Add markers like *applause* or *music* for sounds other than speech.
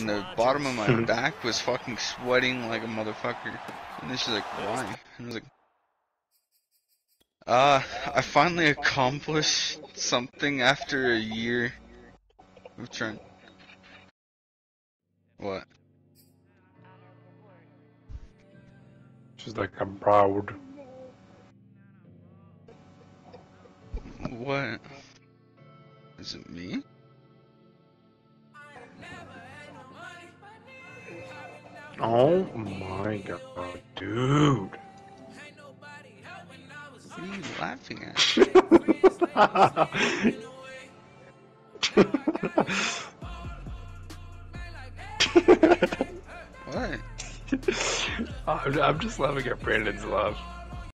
And the bottom of my *laughs* back was fucking sweating like a motherfucker. And then she's like, why? And I was like, uh, I finally accomplished something after a year of trying. What? She's like, I'm proud. What? Is it me? Oh my god, dude. What are you laughing at? *laughs* What? I'm, I'm just laughing at Brandan's love.